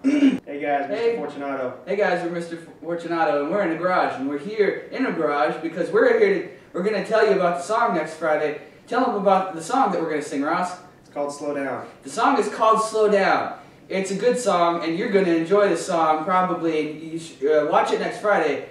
Hey guys, Mr. Hey. Fortunato. Hey guys, we're Mr. Fortunato, and we're in the garage, and we're here in the garage because we're here to, we're going to tell you about the song next Friday. Tell them about the song that we're going to sing, Ross. It's called Slow Down. The song is called Slow Down. It's a good song, and you're going to enjoy the song probably. You should, uh, watch it next Friday.